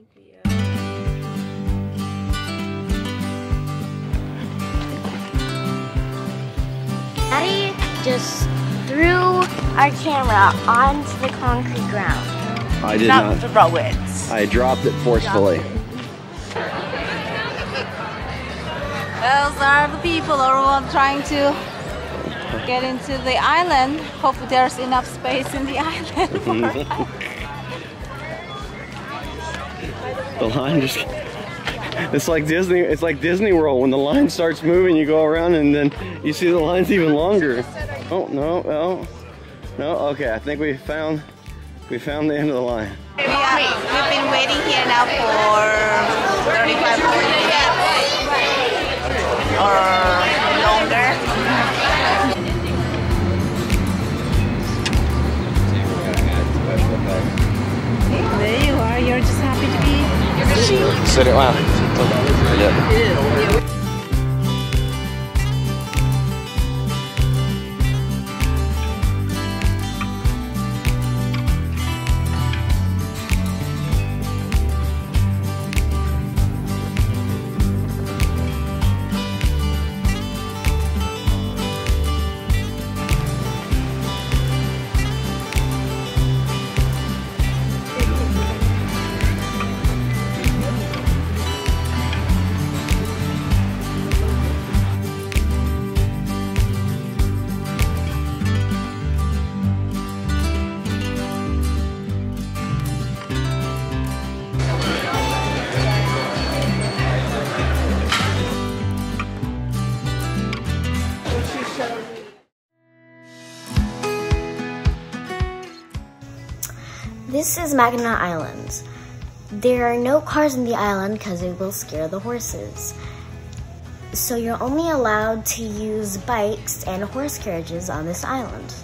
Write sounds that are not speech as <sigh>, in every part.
think we. Uh... Daddy just threw our camera onto the concrete ground. I did Not not. throw it. I dropped it forcefully. Those are the people who are trying to get into the island. Hope there's enough space in the <laughs> island <laughs> The line just. It's like Disney. It's like Disney World when the line starts moving, you go around and then you see the lines even longer. Oh no, no, no. Okay, I think we found we found the end of the line. We've been waiting here now for 35, minutes or longer. Sit it. Wow. Yeah. This is Mackinac Island. There are no cars in the island because it will scare the horses. So you're only allowed to use bikes and horse carriages on this island.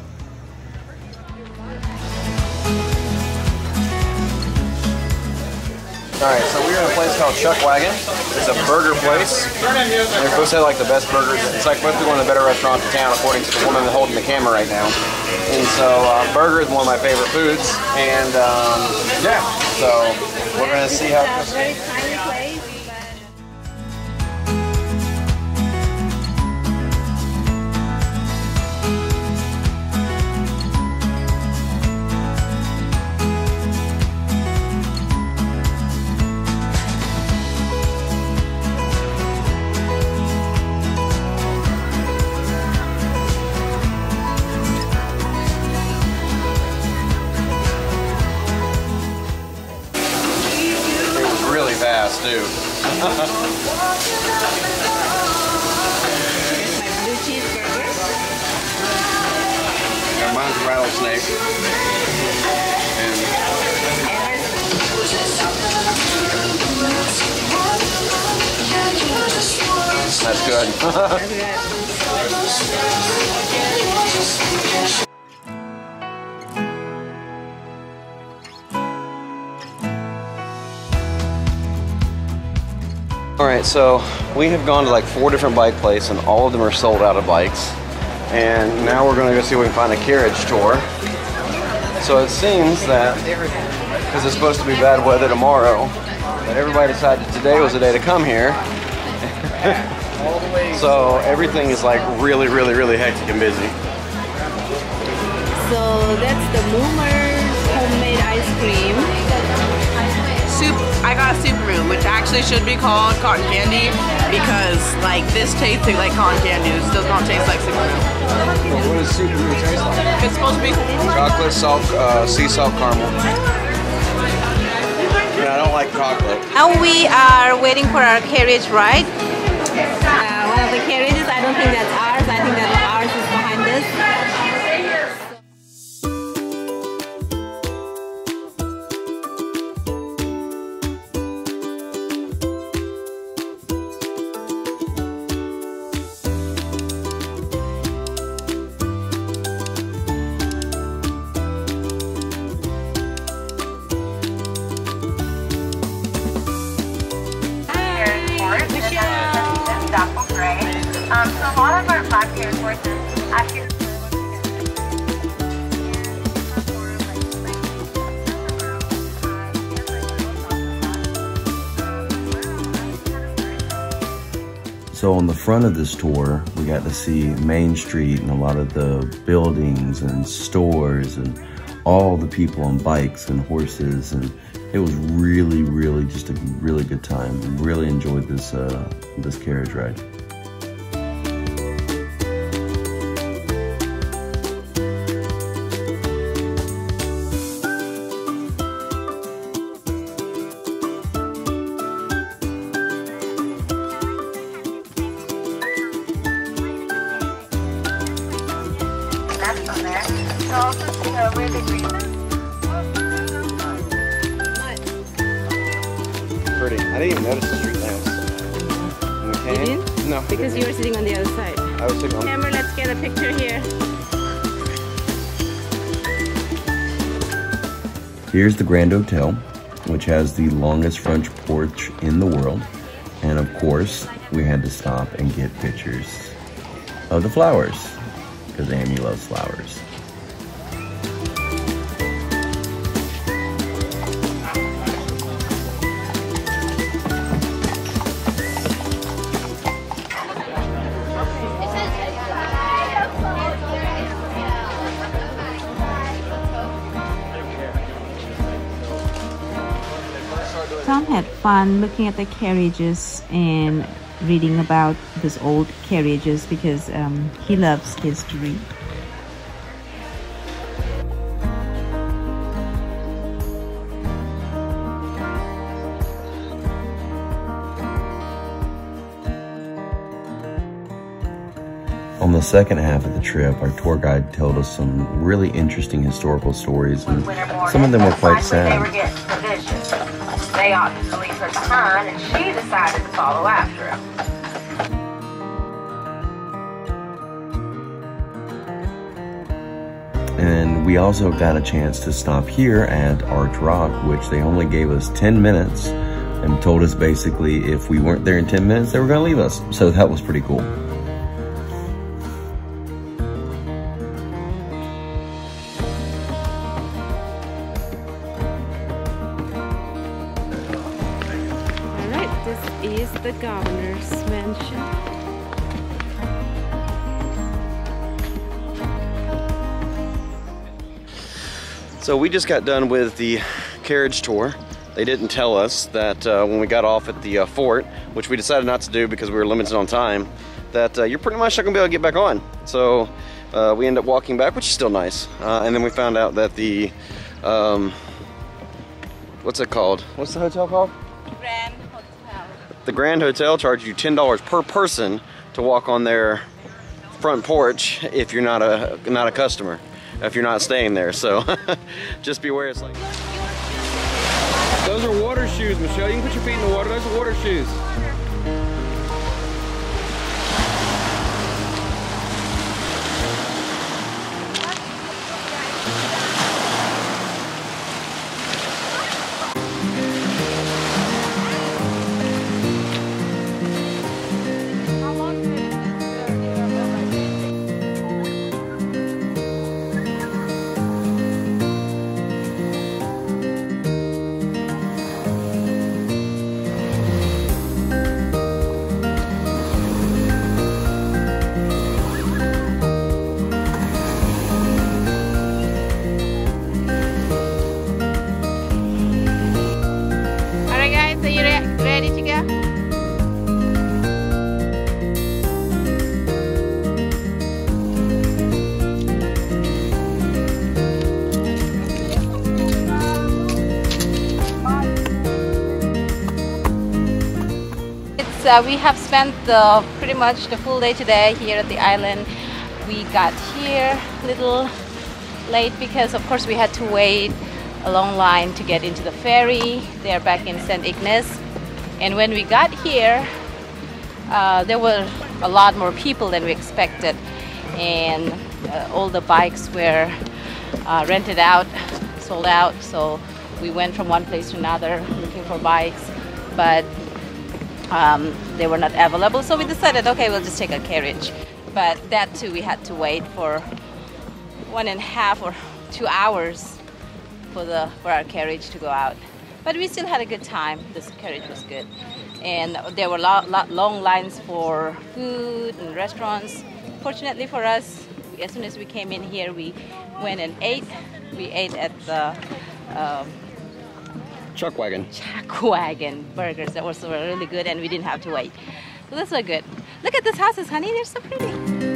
All right, so we're in a place called Chuckwagon. It's a burger place. And they're supposed to have like the best burgers. It's like supposed to be one of the better restaurants in town, according to the woman holding the camera right now. And so, uh, burger is one of my favorite foods. And um, yeah, so we're gonna see how. It goes. Rattlesnake. And that's good. <laughs> All right, so we have gone to like four different bike places, and all of them are sold out of bikes. And now we're going to go see if we can find a carriage tour. So it seems that because it's supposed to be bad weather tomorrow, that everybody decided today was the day to come here. <laughs> so everything is like really, really, really hectic and busy. So that's the Moomer's homemade ice cream. Soup. I got a super moon, which actually should be called cotton candy because like this tastes like cotton candy. This does not taste like super moon. What does moon taste like? It's supposed to be. Chocolate, salt, uh, sea salt caramel. Yeah, I don't like chocolate. Now we are waiting for our carriage ride. Uh, one of the carriages, So on the front of this tour, we got to see Main Street and a lot of the buildings and stores and all the people on bikes and horses and it was really, really just a really good time. Really enjoyed this uh, this carriage ride. Pretty. I didn't even notice the street lamps. Okay. You didn't? No. Because you were sitting on the other side. I was sitting on. Camera, let's get a picture here. Here's the Grand Hotel, which has the longest French porch in the world. And of course, we had to stop and get pictures of the flowers, because Amy loves flowers. Fun looking at the carriages and reading about these old carriages because um, he loves history. On the second half of the trip, our tour guide told us some really interesting historical stories, and some of them were quite They were sad. They opted to leave her behind, and she decided to follow after him. And we also got a chance to stop here at Arch Rock, which they only gave us 10 minutes and told us basically if we weren't there in 10 minutes, they were going to leave us. So that was pretty cool. Is the governor's mansion. So we just got done with the carriage tour. They didn't tell us that uh, when we got off at the uh, fort, which we decided not to do because we were limited on time, that uh, you're pretty much not gonna be able to get back on. So uh, we ended up walking back, which is still nice. Uh, and then we found out that the, um, what's it called? What's the hotel called? Grand Hotel. The Grand Hotel charges you $10 per person to walk on their front porch if you're not a not a customer, if you're not staying there. So <laughs> just beware. It's like those are water shoes, Michelle. You can put your feet in the water. Those are water shoes. Uh, we have spent the, pretty much the full day today here at the island. We got here a little late because of course we had to wait a long line to get into the ferry. They're back in St. Ignace. And when we got here, uh, there were a lot more people than we expected. And uh, all the bikes were uh, rented out, sold out. So we went from one place to another looking for bikes. But um, they were not available. So we decided, okay, we'll just take a carriage. But that too, we had to wait for one and a half or two hours for the for our carriage to go out. But we still had a good time. This carriage was good. And there were lot, lot, long lines for food and restaurants. Fortunately for us, as soon as we came in here, we went and ate. We ate at the um, Chuckwagon. Chuck Wagon burgers that was really good, and we didn't have to wait. So that's so good. Look at these houses, honey. They're so pretty.